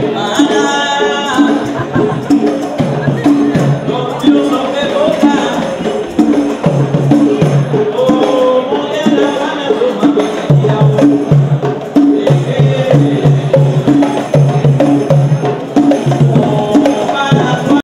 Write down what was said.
chúng